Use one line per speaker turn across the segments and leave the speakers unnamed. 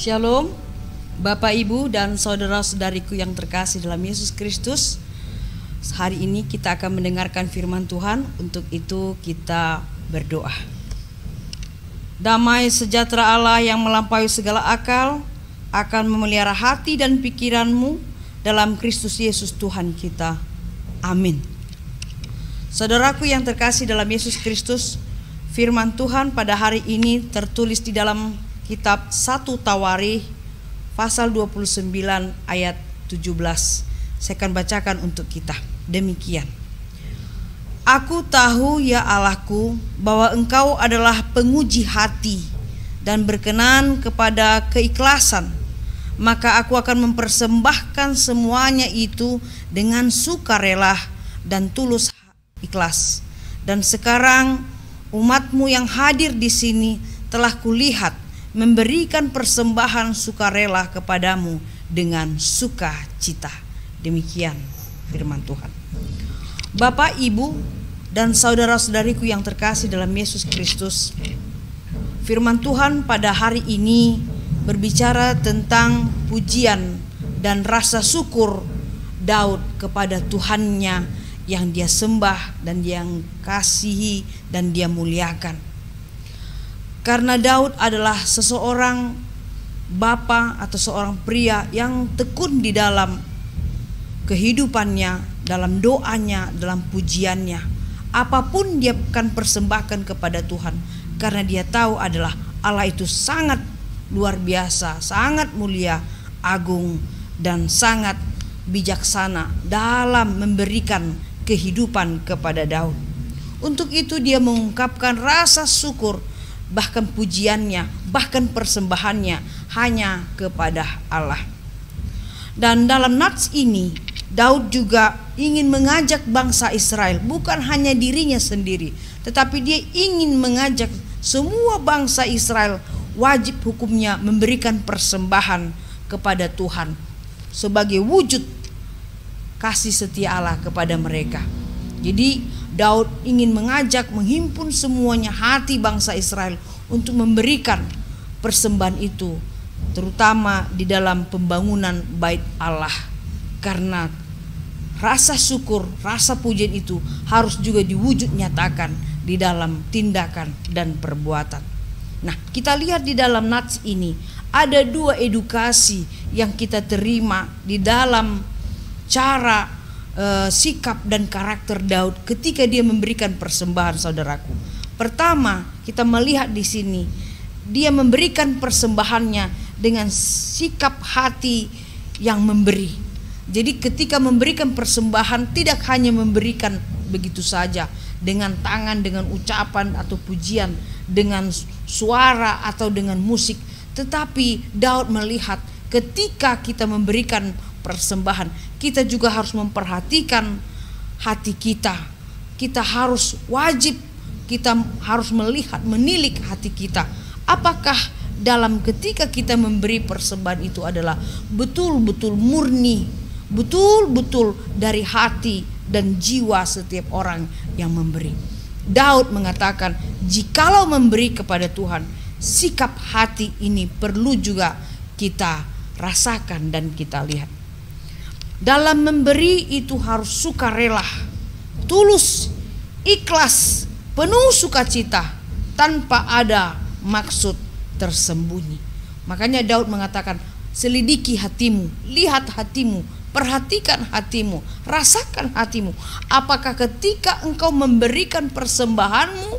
Shalom, Bapak Ibu dan saudara-saudariku yang terkasih dalam Yesus Kristus. Hari ini kita akan mendengarkan firman Tuhan, untuk itu kita berdoa. Damai sejahtera Allah yang melampaui segala akal akan memelihara hati dan pikiranmu dalam Kristus Yesus Tuhan kita. Amin. Saudaraku yang terkasih dalam Yesus Kristus, firman Tuhan pada hari ini tertulis di dalam kitab 1 Tawarikh pasal 29 ayat 17. Saya akan bacakan untuk kita. Demikian. Aku tahu ya Allahku bahwa engkau adalah penguji hati dan berkenan kepada keikhlasan. Maka aku akan mempersembahkan semuanya itu dengan sukarela dan tulus ikhlas. Dan sekarang umatmu yang hadir di sini telah kulihat memberikan persembahan sukarela kepadamu dengan sukacita. Demikian firman Tuhan. Bapak, Ibu, dan saudara-saudariku yang terkasih dalam Yesus Kristus, firman Tuhan pada hari ini berbicara tentang pujian dan rasa syukur Daud kepada Tuhannya yang dia sembah dan yang kasihi dan dia muliakan. Karena Daud adalah seseorang bapa atau seorang pria yang tekun di dalam kehidupannya, dalam doanya, dalam pujiannya. Apa pun dia akan persembahkan kepada Tuhan karena dia tahu adalah Allah itu sangat luar biasa, sangat mulia, agung dan sangat bijaksana dalam memberikan kehidupan kepada Daud. Untuk itu dia mengungkapkan rasa syukur bahkan pujiannya, bahkan persembahannya hanya kepada Allah. Dan dalam nats ini Daud juga ingin mengajak bangsa Israel bukan hanya dirinya sendiri, tetapi dia ingin mengajak semua bangsa Israel wajib hukumnya memberikan persembahan kepada Tuhan sebagai wujud kasih setia Allah kepada mereka. Jadi Daud ingin mengajak menghimpun semuanya hati bangsa Israel untuk memberikan persembahan itu terutama di dalam pembangunan bait Allah karena rasa syukur, rasa pujian itu harus juga diwujud nyatakan di dalam tindakan dan perbuatan. Nah, kita lihat di dalam nats ini ada dua edukasi yang kita terima di dalam cara uh, sikap dan karakter Daud ketika dia memberikan persembahan saudaraku. Pertama, kita melihat di sini dia memberikan persembahannya dengan sikap hati yang memberi. Jadi ketika memberikan persembahan tidak hanya memberikan begitu saja dengan tangan, dengan ucapan atau pujian, dengan suara atau dengan musik, tetapi Daud melihat ketika kita memberikan persembahan, kita juga harus memperhatikan hati kita. Kita harus wajib kita harus melihat, menilik hati kita. Apakah dalam ketika kita memberi persembahan itu adalah betul-betul murni betul-betul dari hati dan jiwa setiap orang yang memberi. Daud mengatakan, "Jikalau memberi kepada Tuhan, sikap hati ini perlu juga kita rasakan dan kita lihat." Dalam memberi itu harus sukarela, tulus, ikhlas, penuh sukacita tanpa ada maksud tersembunyi. Makanya Daud mengatakan, "Selidiki hatimu, lihat hatimu, Perhatikan hatimu, rasakan hatimu. Apakah ketika engkau memberikan persembahanmu,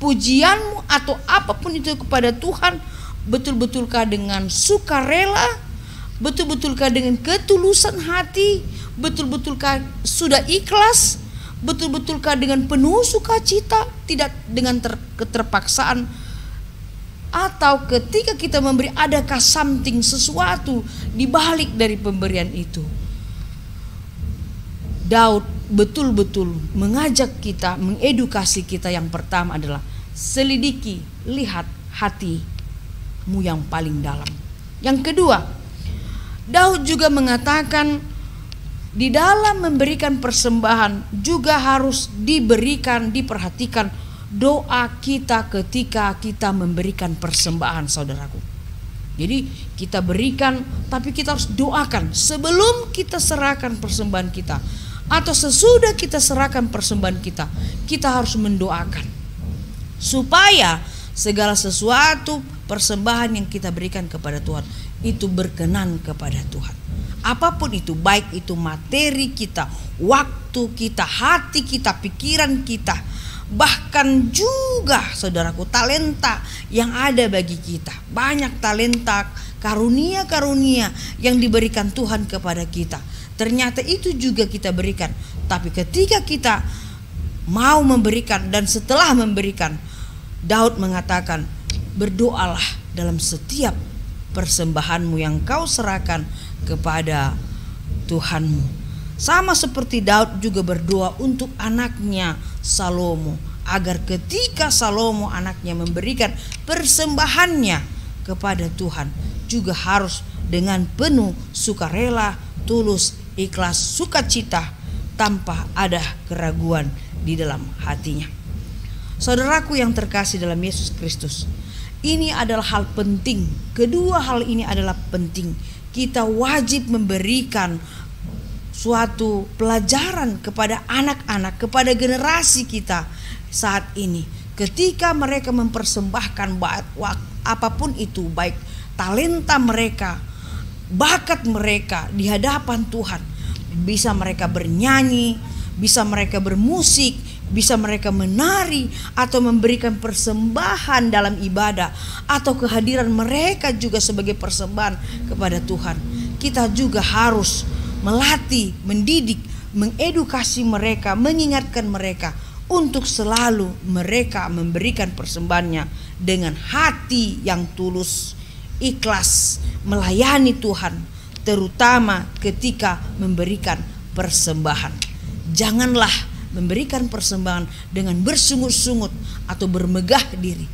pujianmu atau apa pun itu kepada Tuhan, betul-betulkah dengan sukarela? Betul-betulkah dengan ketulusan hati? Betul-betulkah sudah ikhlas? Betul-betulkah dengan penuh sukacita, tidak dengan ter keterpaksaan? Atau ketika kita memberi adakah something sesuatu di balik dari pemberian itu? Daud betul-betul mengajak kita, mengedukasi kita yang pertama adalah selidiki, lihat hatimu yang paling dalam. Yang kedua, Daud juga mengatakan di dalam memberikan persembahan juga harus diberikan, diperhatikan doa kita ketika kita memberikan persembahan saudaraku. Jadi kita berikan tapi kita harus doakan sebelum kita serahkan persembahan kita atau sesudah kita serahkan persembahan kita, kita harus mendoakan supaya segala sesuatu persembahan yang kita berikan kepada Tuhan itu berkenan kepada Tuhan. Apa pun itu, baik itu materi kita, waktu kita, hati kita, pikiran kita, bahkan juga saudaraku talenta yang ada bagi kita. Banyak talenta, karunia-karunia yang diberikan Tuhan kepada kita. Ternyata itu juga kita berikan. Tapi ketika kita mau memberikan dan setelah memberikan, Daud mengatakan, "Berdoalah dalam setiap persembahanmu yang kau serahkan kepada Tuhanmu." Sama seperti Daud juga berdoa untuk anaknya Salomo agar ketika Salomo anaknya memberikan persembahannya kepada Tuhan juga harus dengan penuh sukarela, tulus, ikhlas, sukacita tanpa ada keraguan di dalam hatinya. Saudaraku yang terkasih dalam Yesus Kristus, ini adalah hal penting. Kedua hal ini adalah penting. Kita wajib memberikan suatu pelajaran kepada anak-anak, kepada generasi kita saat ini. Ketika mereka mempersembahkan apa pun itu, baik talenta mereka, bakat mereka di hadapan Tuhan, bisa mereka bernyanyi, bisa mereka bermusik, bisa mereka menari atau memberikan persembahan dalam ibadah atau kehadiran mereka juga sebagai persembahan kepada Tuhan. Kita juga harus melatih, mendidik, mengedukasi mereka, mengingatkan mereka untuk selalu mereka memberikan persembahannya dengan hati yang tulus, ikhlas, melayani Tuhan, terutama ketika memberikan persembahan. Janganlah memberikan persembahan dengan bersungut-sungut atau bermegah diri.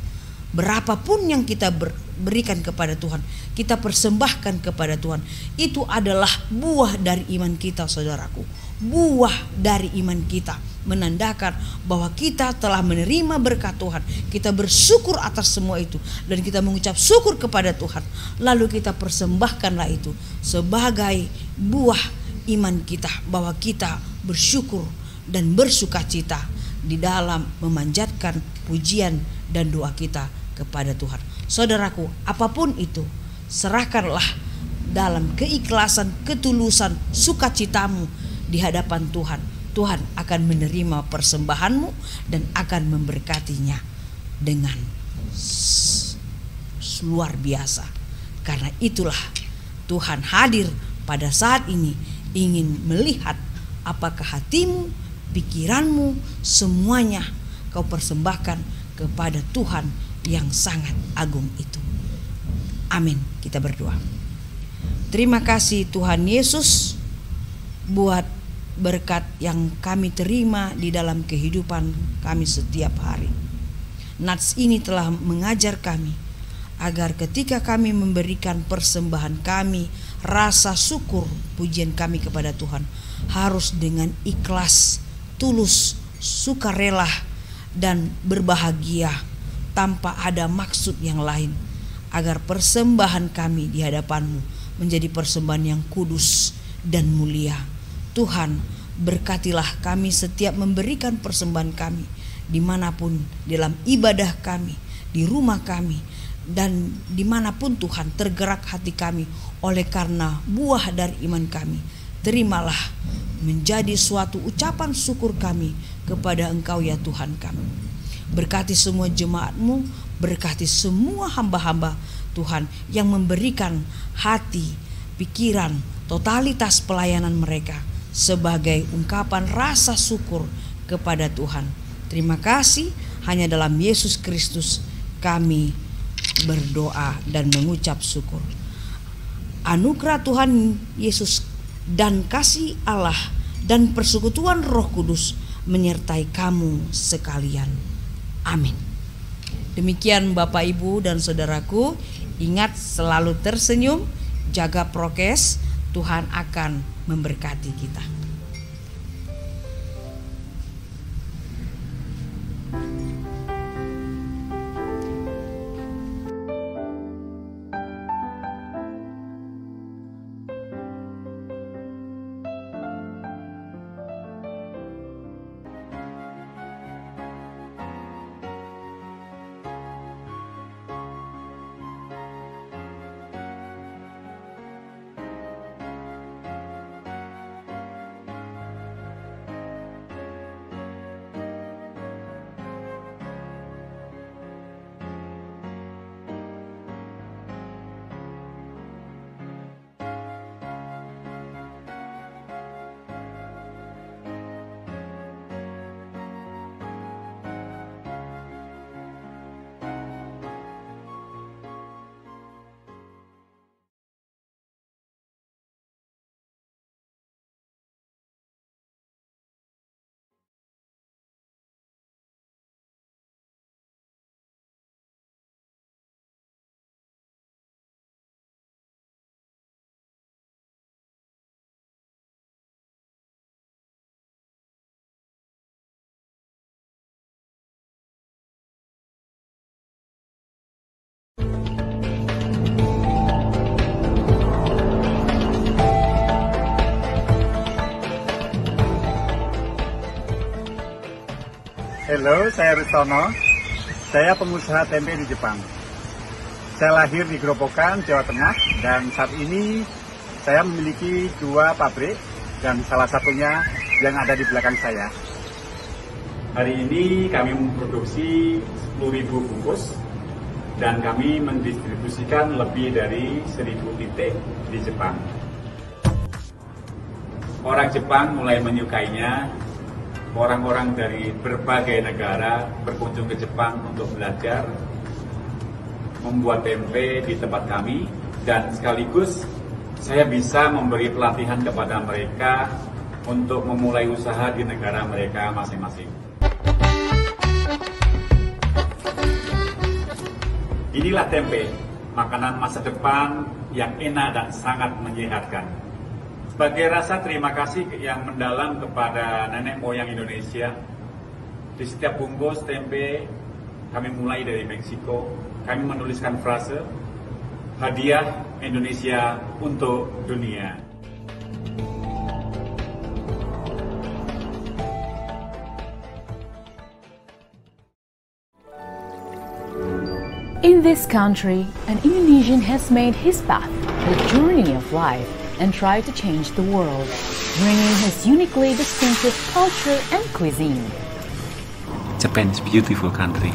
Berapapun yang kita ber, berikan kepada Tuhan, kita persembahkan kepada Tuhan, itu adalah buah dari iman kita, saudaraku. Buah dari iman kita menandakan bahwa kita telah menerima berkat Tuhan. Kita bersyukur atas semua itu dan kita mengucap syukur kepada Tuhan. Lalu kita persembahkanlah itu sebagai buah iman kita bahwa kita bersyukur dan bersukacita di dalam memanjatkan pujian dan doa kita kepada Tuhan. Saudaraku, apa pun itu, serahkanlah dalam keikhlasan, ketulusan, sukacitamu di hadapan Tuhan. Tuhan akan menerima persembahanmu dan akan memberkatinya dengan luar biasa. Karena itulah Tuhan hadir pada saat ini ingin melihat apakah hatimu, pikiranmu, semuanya kau persembahkan kepada Tuhan yang sangat agung itu. Amin. Kita berdoa. Terima kasih Tuhan Yesus buat berkat yang kami terima di dalam kehidupan kami setiap hari. Nats ini telah mengajar kami agar ketika kami memberikan persembahan kami, rasa syukur pujian kami kepada Tuhan harus dengan ikhlas, tulus, sukarela dan berbahagia tanpa ada maksud yang lain agar persembahan kami di hadapanmu menjadi persembahan yang kudus dan mulia. Tuhan berkatilah kami setiap memberikan persembahan kami di mana pun dalam ibadah kami, di rumah kami, dan di mana pun Tuhan tergerak hati kami oleh karena buah dari iman kami. Terimalah menjadi suatu ucapan syukur kami kepada Engkau ya Tuhan kami. Berkati semua jemaatmu, berkati semua hamba-hamba Tuhan yang memberikan hati, pikiran, totalitas pelayanan mereka sebagai ungkapan rasa syukur kepada Tuhan. Terima kasih hanya dalam Yesus Kristus kami berdoa dan mengucap syukur. Anugerah Tuhan Yesus dan kasih Allah dan persekutuan Roh Kudus menyertai kamu sekalian. Amin. Demikian Bapak Ibu dan Saudaraku, ingat selalu tersenyum, jaga prokes, Tuhan akan memberkati kita.
Halo, saya Rustono. Saya pengusaha tempe di Jepang. Saya lahir di Grobogan, Jawa Tengah, dan saat ini saya memiliki dua pabrik, dan salah satunya yang ada di belakang saya. Hari ini kami memproduksi 10.000 bungkus, dan kami mendistribusikan lebih dari 1.000 titik di Jepang. Orang Jepang mulai menyukainya orang-orang dari berbagai negara berkunjung ke Jepang untuk belajar membuat tempe di tempat kami dan sekaligus saya bisa memberi pelatihan kepada mereka untuk memulai usaha di negara mereka masing-masing. Inilah tempe, makanan masa depan yang enak dan sangat menyehatkan. Sebagai rasa terima kasih yang mendalam kepada nenek moyang Indonesia, di setiap bungkus tempe kami mulai dari Meksiko, kami menuliskan frase hadiah Indonesia untuk dunia.
In this country, an Indonesian has made his path, the journey of life, and try to change the world, bringing his uniquely distinctive culture and cuisine.
Japan is a beautiful country.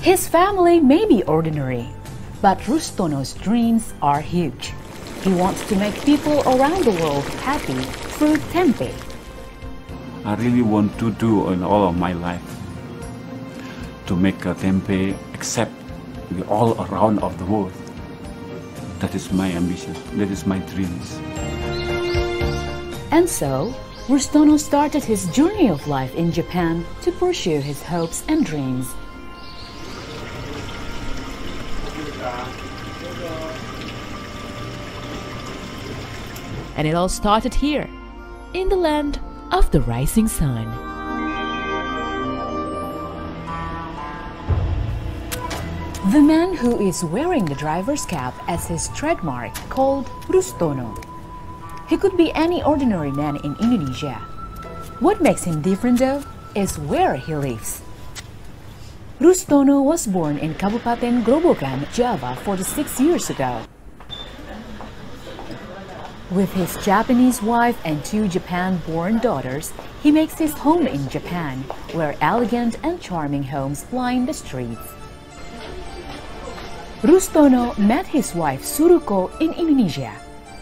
His family may be ordinary, but Rustono's dreams are huge. He wants to make people around the world happy through tempeh.
I really want to do in all of my life to make a tempeh accept the all around of the world. That is my ambition. That is my dreams.
And so, Rustono started his journey of life in Japan to pursue his hopes and dreams. And it all started here, in the land of the rising sun. The man who is wearing the driver's cap as his trademark called Rustono. He could be any ordinary man in Indonesia. What makes him different though is where he lives. Rustono was born in Kabupaten Grobogan, Java 46 years ago. With his Japanese wife and two Japan-born daughters, he makes his home in Japan, where elegant and charming homes line the streets. Rustono met his wife Suruko in Indonesia.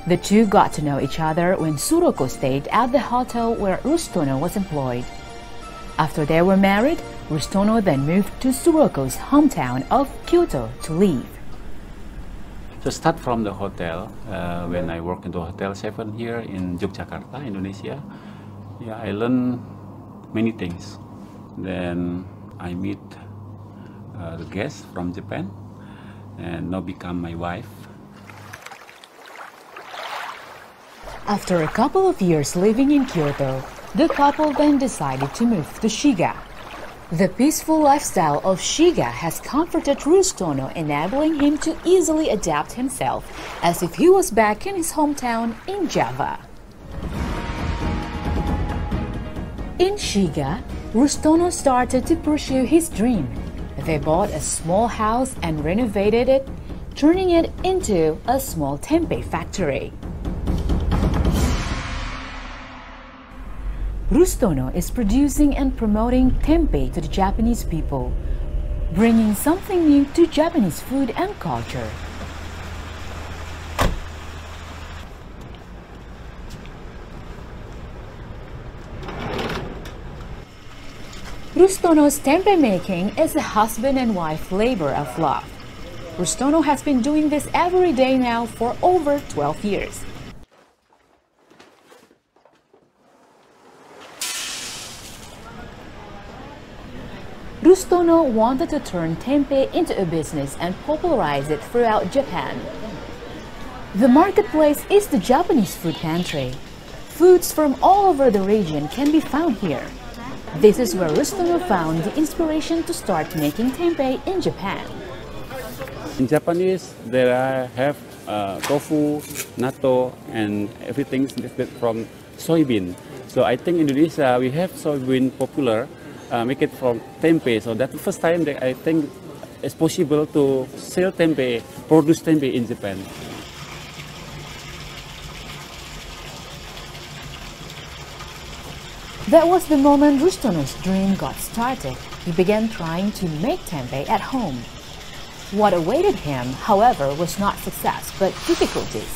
The two got to know each other when Suruko stayed at the hotel where Rustono was employed. After they were married, Rustono then moved to Suruko's hometown of Kyoto to live.
To start from the hotel, uh, when I work in the hotel seven here in Yogyakarta, Indonesia, yeah, I learn many things. Then I meet uh, the guests from Japan, and now become my wife.
After a couple of years living in Kyoto, the couple then decided to move to Shiga. The peaceful lifestyle of Shiga has comforted Rustono, enabling him to easily adapt himself as if he was back in his hometown in Java. In Shiga, Rustono started to pursue his dream. They bought a small house and renovated it, turning it into a small tempeh factory. Rustono is producing and promoting tempeh to the Japanese people, bringing something new to Japanese food and culture. Rustono's tempeh making is a husband and wife labor of love. Rustono has been doing this every day now for over 12 years. Rustono wanted to turn tempeh into a business and popularize it throughout Japan. The marketplace is the Japanese food pantry. Foods from all over the region can be found here. This is where Rustono found the inspiration to start making tempeh in Japan.
In Japanese, there are, have uh, tofu, natto, and everything from soybean. So I think in Indonesia we have soybean popular, uh, make it from tempe. So that's the first time that I think it's possible to sell tempe, produce tempe in Japan.
That was the moment Rustono's dream got started. He began trying to make tempeh at home. What awaited him, however, was not success but difficulties.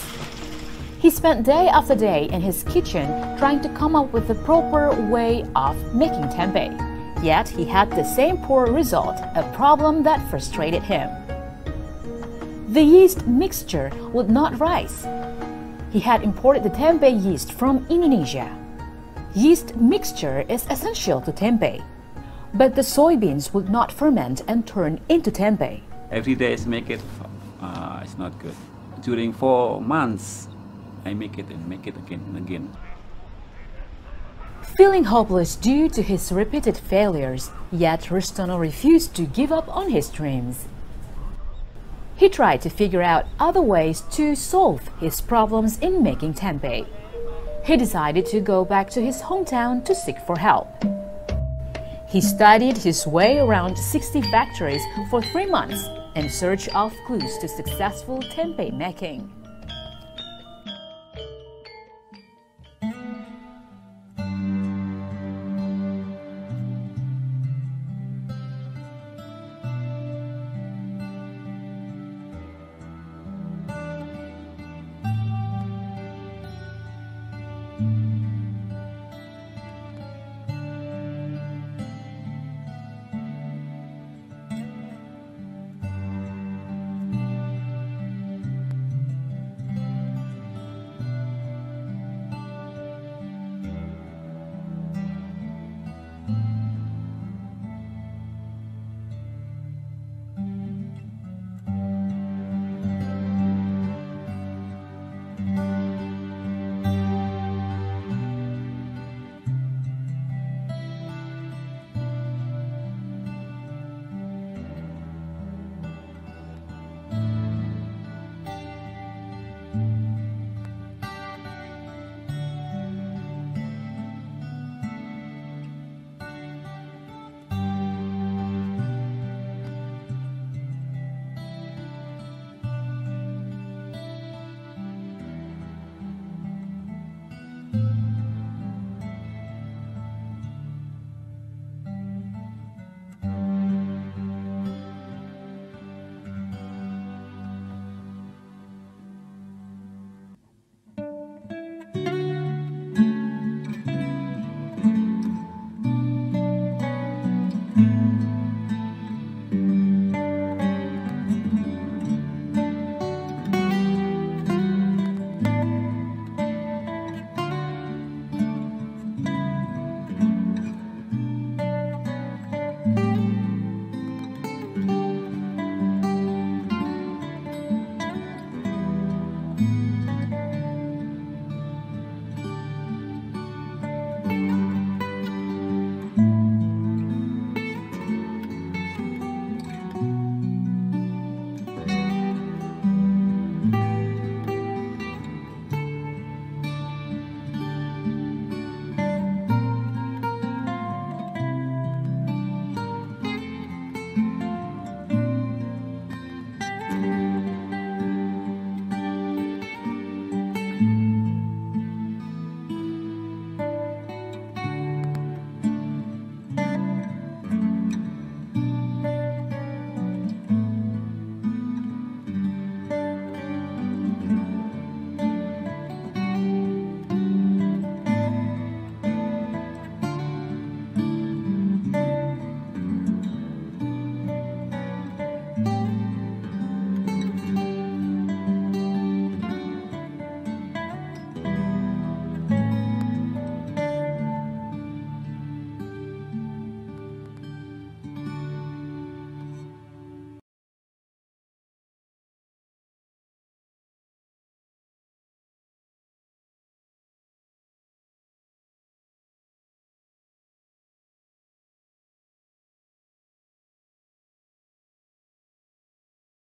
He spent day after day in his kitchen trying to come up with the proper way of making tempeh. Yet he had the same poor result, a problem that frustrated him. The yeast mixture would not rise. He had imported the tempeh yeast from Indonesia. Yeast mixture is essential to tempeh, but the soybeans would not ferment and turn into tempeh.
Every day I make it, uh, it's not good. During four months, I make it and make it again and again.
Feeling hopeless due to his repeated failures, yet Rustono refused to give up on his dreams. He tried to figure out other ways to solve his problems in making tempeh he decided to go back to his hometown to seek for help. He studied his way around 60 factories for three months in search of clues to successful tempeh making.